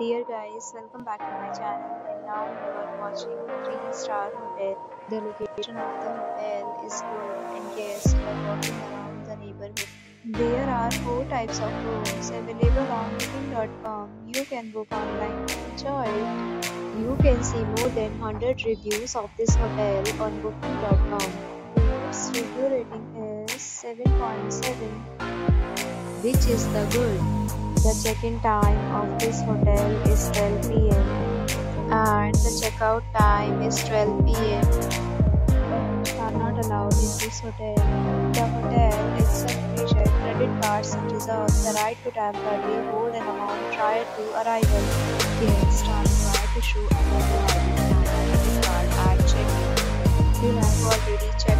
Dear guys, welcome back to my channel and now you are watching 3 star hotel. The location of the hotel is good and guests love walking around the neighborhood. There are 4 types of rooms available on booking.com. You can book online and enjoy it. You can see more than 100 reviews of this hotel on booking.com. Its review rating is 7.7 which is the good. The check-in time of this hotel is 12 pm and the checkout time is 12 pm. Are not allowed in this hotel. The hotel accepts major credit cards and reserves the right to temporarily hold an amount prior to arrival. Guests are required to show a and credit card at check-in. You have already checked